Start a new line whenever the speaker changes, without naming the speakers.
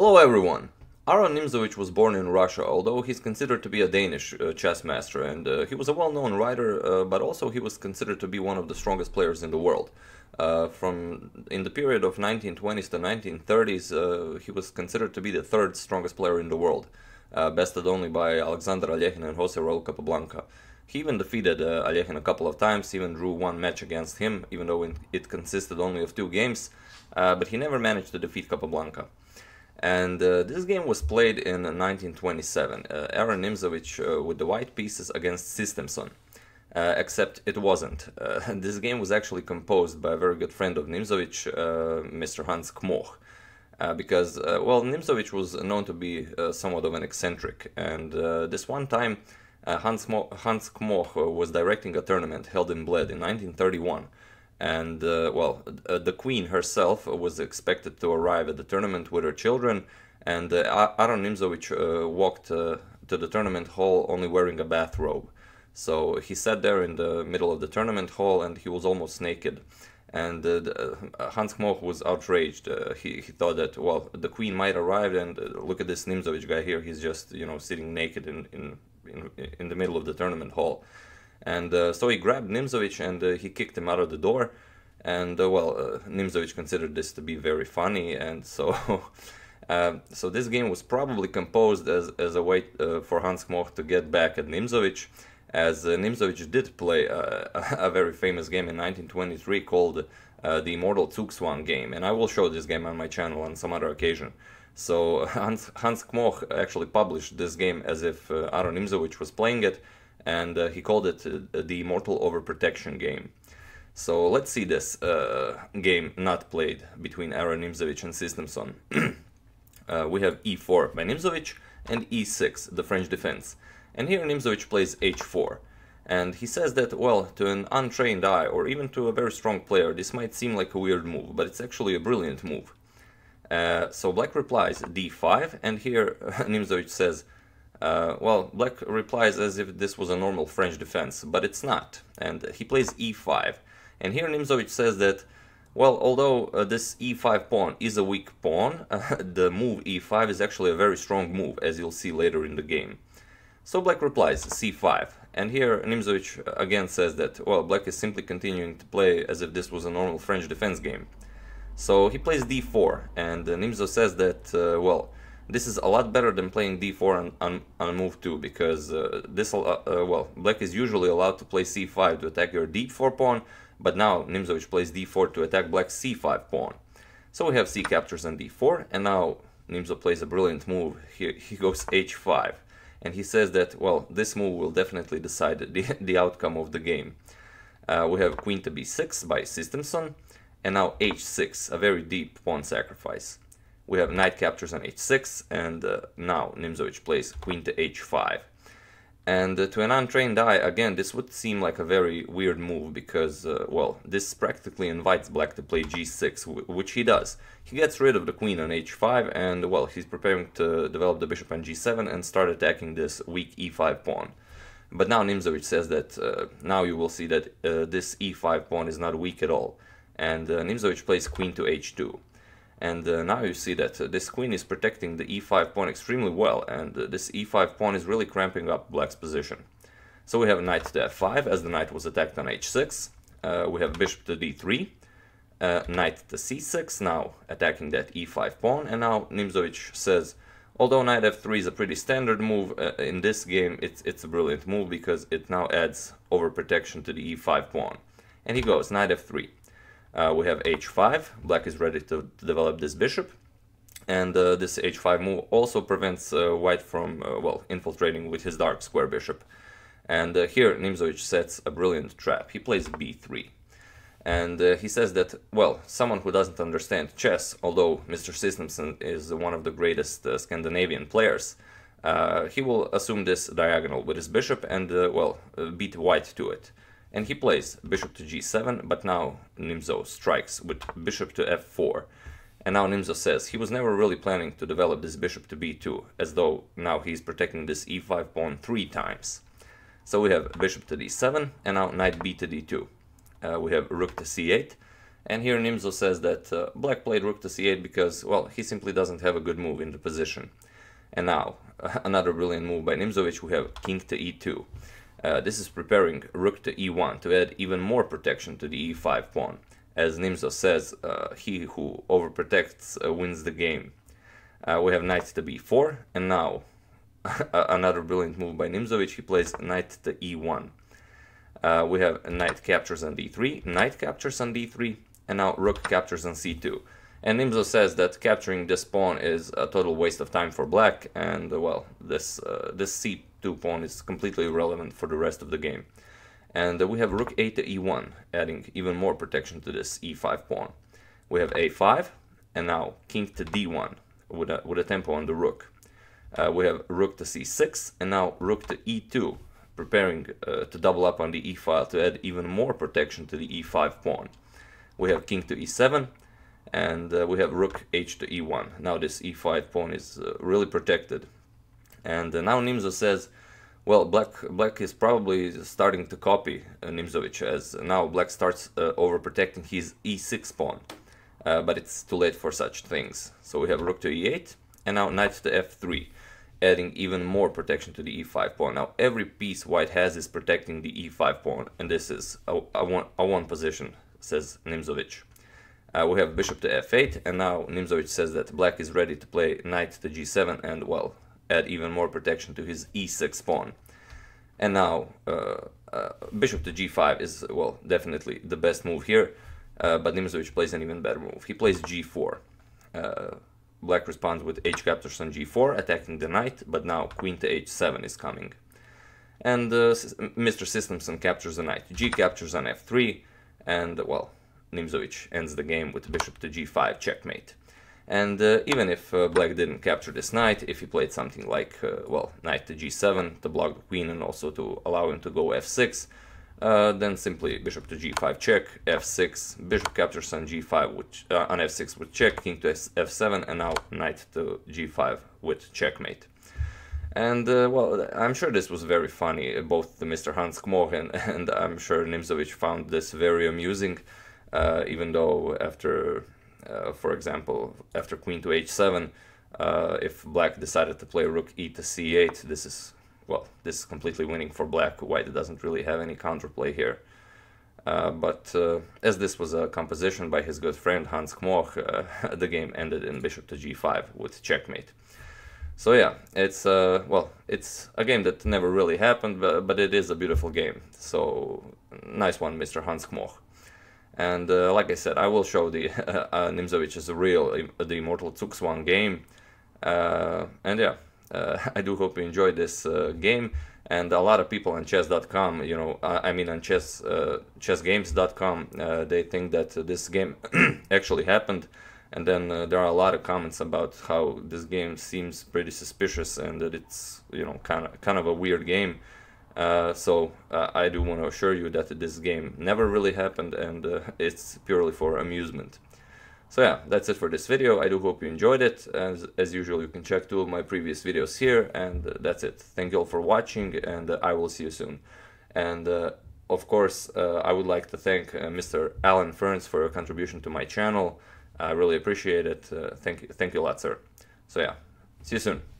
Hello everyone! Aron Nimzowitsch was born in Russia, although he's considered to be a Danish uh, chess master, and uh, he was a well-known writer, uh, but also he was considered to be one of the strongest players in the world. Uh, from in the period of 1920s to 1930s, uh, he was considered to be the third strongest player in the world, uh, bested only by Alexander Alekhine and Jose Raul Capablanca. He even defeated uh, a couple of times, even drew one match against him, even though it consisted only of two games, but he never managed to defeat Capablanca. And uh, this game was played in 1927, uh, Aron Nimzowitsch uh, with the white pieces against Systemsson. Uh, except it wasn't. Uh, this game was actually composed by a very good friend of Nimzowitsch, uh, Mr. Hans Kmoch. because, well, Nimzowitsch was known to be somewhat of an eccentric, and this one time Hans, Mo Hans Kmoch was directing a tournament held in Bled in 1931 and uh, well, uh, the queen herself was expected to arrive at the tournament with her children, and uh, Aron Nimzowitsch uh, walked uh, to the tournament hall only wearing a bathrobe. So he sat there in the middle of the tournament hall, and he was almost naked. And uh, Hans Kmoch was outraged. he, he thought that well, the queen might arrive, and look at this Nimzowitsch guy here. He's just you know sitting naked in in in, in the middle of the tournament hall. And uh, so he grabbed Nimzowitsch and uh, he kicked him out of the door. And uh, well, uh, Nimzowitsch considered this to be very funny, and so um, so this game was probably composed as, as a way uh, for Hans Kmoch to get back at Nimzowitsch, as uh, did play a very famous game in 1923 called the Immortal Zugzwang game, and I will show this game on my channel on some other occasion. So Hans, Hans Kmoch actually published this game as if uh, Aron Nimzowitsch was playing it, and uh, he called it uh, the Immortal Overprotection game. So let's see this uh, game not played between Aron Nimzowitsch and Systemsson. uh, we have e4 by Nimzowitsch and e6, the French defense. And here Nimzowitsch plays h4. And he says that, well, to an untrained eye, or even to a very strong player, this might seem like a weird move, but it's actually a brilliant move. Uh, so black replies d5, and here Nimzowitsch says, uh, well, black replies as if this was a normal French defense, but it's not, and he plays e5. And here Nimzowitsch says that, well, although uh, this e5 pawn is a weak pawn, uh, the move e5 is actually a very strong move, as you'll see later in the game. So black replies c5, and here Nimzowitsch uh, again says that, well, black is simply continuing to play as if this was a normal French defense game. So he plays d4, and uh, Nimzo says that, uh, well, this is a lot better than playing d4 on, on, move 2 because uh, this, uh, uh, well, black is usually allowed to play c5 to attack your d4 pawn, but now Nimzowitsch plays d4 to attack black's c5 pawn. So we have c captures on d4, and now Nimzo plays a brilliant move. He, he goes h5, and he says that, well, this move will definitely decide the, the outcome of the game. Uh, we have queen to b6 by Systemsson, and now h6, a very deep pawn sacrifice. We have knight captures on h6, and uh, now Nimzowitsch plays queen to h5. And uh, to an untrained eye, again, this would seem like a very weird move because, uh, well, this practically invites black to play g6, which he does. He gets rid of the queen on h5 and, well, he's preparing to develop the bishop on g7 and start attacking this weak e5 pawn. But now Nimzowitsch says that uh, now you will see that uh, this e5 pawn is not weak at all. And uh, plays queen to h2. And uh, now you see that uh, this queen is protecting the e5 pawn extremely well, and uh, this e5 pawn is really cramping up black's position. So we have knight to f5, as the knight was attacked on h6. Uh, we have bishop to d3, uh, knight to c6, now attacking that e5 pawn, and now Nimzowitsch says, although knight f3 is a pretty standard move, uh, in this game it's, it's a brilliant move because it now adds overprotection to the e5 pawn. And he goes knight f3. Uh, we have h5, black is ready to, develop this bishop, and uh, this h5 move also prevents uh, white from, uh, well, infiltrating with his dark square bishop. And uh, here Nimzowitsch sets a brilliant trap, he plays b3. And uh, he says that, well, someone who doesn't understand chess, although Mr. Systemsson is one of the greatest Scandinavian players, he will assume this diagonal with his bishop and, well, beat white to it and he plays bishop to g7, but now Nimzo strikes with bishop to f4. And now Nimzo says he was never really planning to develop this bishop to b2, as though now he's protecting this e5 pawn three times. So we have bishop to d7, and now knight b to d2. Uh, we have rook to c8, And here Nimzo says that uh, black played rook to c8 because, well, he simply doesn't have a good move in the position. And now, another brilliant move by Nimzowitsch, we have king to e2. Uh, this is preparing rook to e1 to add even more protection to the e5 pawn. As Nimzo says, uh, he who overprotects uh, wins the game. Uh, we have knight to b4, and now another brilliant move by Nimzowitsch, he plays knight to e1. Uh, we have knight captures on d3, knight captures on d3, and now rook captures on c2. And Nimzo says that capturing this pawn is a total waste of time for black, and uh, well, this this c2 pawn is completely irrelevant for the rest of the game. And uh, we have rook a to e1, adding even more protection to this e5 pawn. We have a5, and now king to d1 with a, with a tempo on the rook. Uh, we have rook to c6, and now rook to e2, preparing uh, to double up on the e file to add even more protection to the e5 pawn. We have king to e7, and uh, we have rook h to e1. Now this e5 pawn is uh, really protected. And uh, now Nimzo says, well, black black is probably starting to copy uh, Nimzowitsch as now black starts uh, overprotecting his e6 pawn. Uh, but it's too late for such things. So we have rook to e8 and now knight to f3, adding even more protection to the e5 pawn. Now every piece white has is protecting the e5 pawn and this is a, a, one, a one position, says Nimzowitsch. Uh, we have bishop to f8, and now Nimzowitsch says that black is ready to play knight to g7 and, well, add even more protection to his e6 pawn. And now uh, uh, bishop to g5 is, well, definitely the best move here, uh, but Nimzowitsch plays an even better move. He plays g4. Uh, black responds with h captures on g4, attacking the knight, but now queen to h7 is coming. And uh, Mr. Systemsson captures the knight. g captures on f3, and, well, Nimzowitsch ends the game with bishop to g5 checkmate. And uh, even if uh, black didn't capture this knight, if he played something like, uh, well, knight to g7 to block the queen and also to allow him to go f6, uh, then simply bishop to g5 check, f6, bishop captures on g5 with, uh, on f6 with check, king to f7, and now knight to g5 with checkmate. And, uh, well, I'm sure this was very funny, both the Mr. Hans Kmoch and, and I'm sure Nimzowitsch found this very amusing uh, even though after, for example, after queen to h7, uh, if black decided to play rook e to c8, this is, well, this is completely winning for black. White doesn't really have any counterplay here. Uh, but uh, as this was a composition by his good friend Hans Kmoch, uh, the game ended in bishop to g5 with checkmate. So yeah, it's uh, well, it's a game that never really happened, but, but it is a beautiful game. So nice one, Mr. Hans Kmoch. And uh, like I said, I will show the uh, Nimzowitsch as a real, the Immortal Zugzwang game. Uh, and yeah, uh, I do hope you enjoyed this uh, game. And a lot of people on chess.com, you know, I mean on chess uh, chessgames.com, they think that this game actually happened. And then there are a lot of comments about how this game seems pretty suspicious and that it's, you know, kind of kind of a weird game. Uh, so uh, I do want to assure you that this game never really happened and uh, it's purely for amusement. So yeah, that's it for this video. I do hope you enjoyed it. As, as usual, you can check two of my previous videos here and uh, that's it. Thank you all for watching and uh, I will see you soon. And of course, I would like to thank Mr. Alan Ferns for your contribution to my channel. I really appreciate it. thank, you, thank you a lot, sir. So yeah, see you soon.